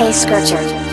Hey Scorcher.